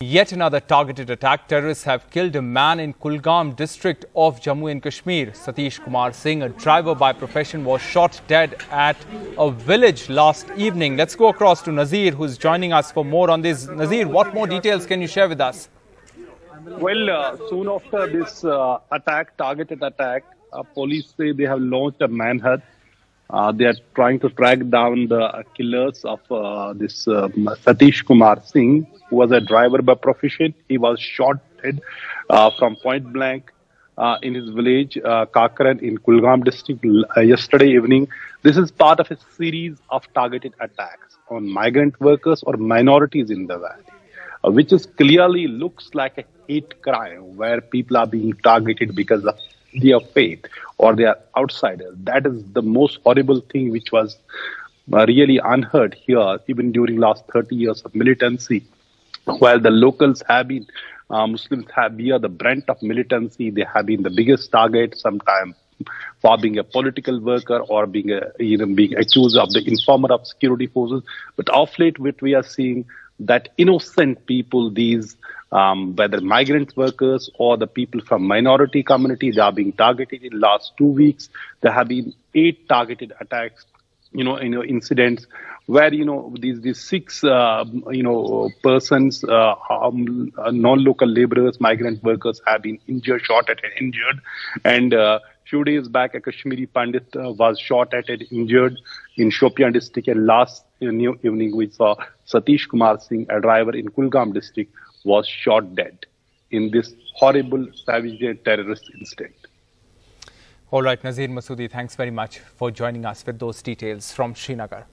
Yet another targeted attack. Terrorists have killed a man in Kulgam district of Jammu and Kashmir. Satish Kumar Singh, a driver by profession, was shot dead at a village last evening. Let's go across to Nazir, who's joining us for more on this. Nazir, what more details can you share with us? Well, uh, soon after this uh, attack, targeted attack, uh, police say they have launched a manhunt uh, they are trying to track down the killers of uh, this um, Satish Kumar Singh, who was a driver by profession. He was shot dead uh, from point blank uh, in his village, uh, Kakran in Kulgam district uh, yesterday evening. This is part of a series of targeted attacks on migrant workers or minorities in the valley. Which is clearly looks like a hate crime where people are being targeted because of their faith or they are outsiders. That is the most horrible thing which was uh, really unheard here, even during last 30 years of militancy. While the locals have been, uh, Muslims have been the brunt of militancy, they have been the biggest target sometimes for being a political worker or being a, you know, being accused of the informer of security forces. But of late, what we are seeing that innocent people, these um, whether migrant workers or the people from minority community, they are being targeted in last two weeks. There have been eight targeted attacks, you know, you know, incidents where, you know, these, these six, uh, you know, persons, uh, um, non-local laborers, migrant workers have been injured, shot at and injured. And, uh, few days back, a Kashmiri Pandit uh, was shot at and injured in Shopian district. And last new evening, we saw Satish Kumar Singh, a driver in Kulgam district, was shot dead in this horrible, savage terrorist incident. All right, Nazir Masoodi, thanks very much for joining us with those details from Srinagar.